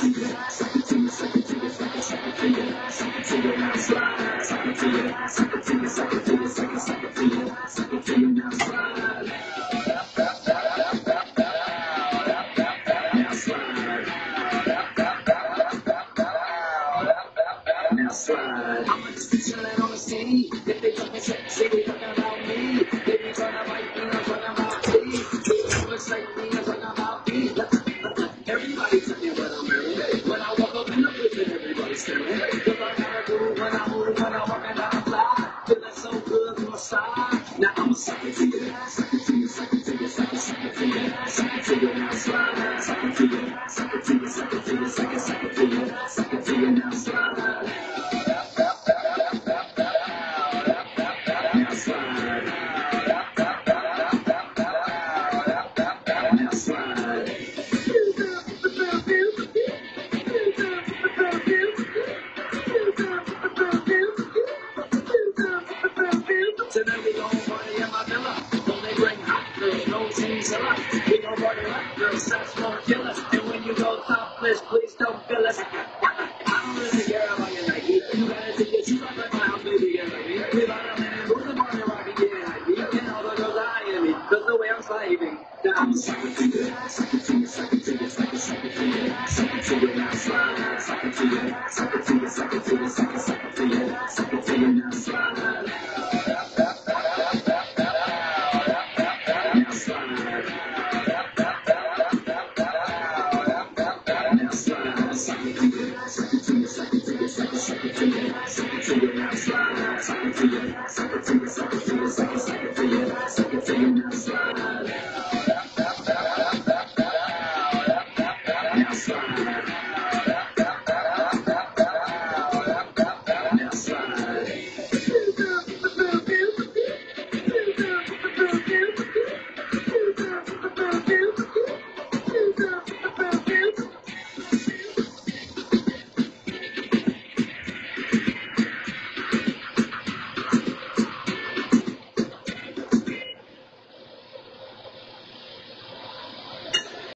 Now slide. I'ma just be chillin' on the scene. If they talking sexy, they talking about me. Everybody staring. No chinchilla. We gon' party like girls, sex won't kill us. And when you go topless, please don't feel us. I don't really care about your Nike. You gotta take your shoes off at my house, baby, get like me. We bout a minute, who's the party rockin', getting hypey. And all the girls eyeing me, cause the way I'm sliding. I'm a sucker to ass, sucker to your, sucker to your, sucker, sucker to ass, sucker to your, now slide. Sucker to ass, sucker to your, sucker to your, sucker, sucker. Sucker for your, sucker for your.